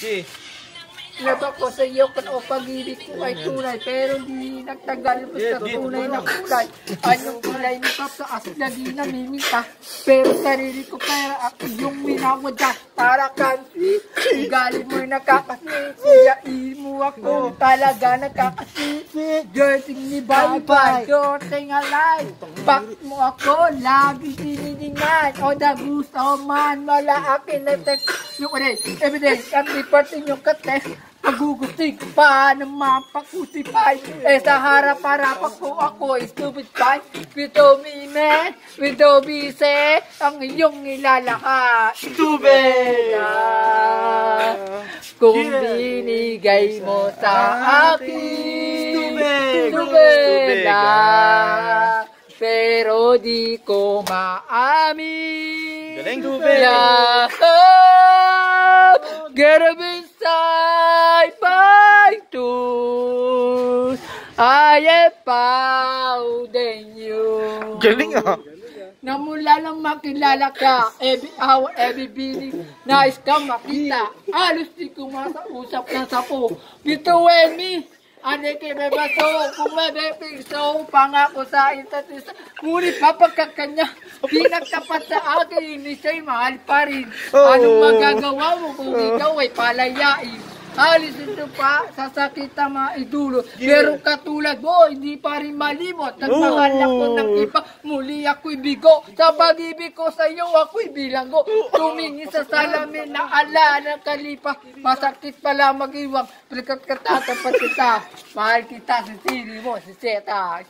Si. Naba ko sa iyo kung o pag-ibig ko ay tunay, pero di nagtagal mo sa tunay na kulay. Anong kulay ni Papa as na di namiminta, pero sarili ko pera at iyong minawadya para country. Ugali mo'y nakakasisi, mo ako talaga nakakasisi. Dirty ni bye bye, dirty alive. Back mo ako, lagi tininingan. O the gusto man, wala akin na text. Yung ulit, evidence, at pati yung katext. Pagugustig pa ng mapakusipay Eh sa harap-harapan ko ako Stupid pie Without me man Without me say Ang iyong nilalaka Stupid Kung binigay mo sa akin Stupid! Stupid ah. Pero di ko maamin Galing, Stupid! Yeah Get up inside my tools. I am found in you. Galing ah. Na mula nang makilala ka, every hour, every minute, nais ka makita. Alos di ko masausap ng sapo. Dito, Wemi, ano kay Bebaso, kung may bepiso, pangako sa isa't isa. Ngunit papagkakanya, di nagtapat sa akin, hindi siya'y mahal pa rin. Anong magagawa mo kung ikaw ay palayain? Halos ito pa, sasakit ang mga idulo. Pero katulad mo, hindi pa rin malimot. Nagmahal ako ng iba, muli ako'y bigo. Sa pag-ibig ko sa iyo, ako'y bilanggo. Tumingin sa salamin na ala ng kalipa. Masakit pala mag-iwang. Pagkat katatapat kita. Mahal kita si Siri mo, si Seta.